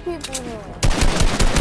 people here?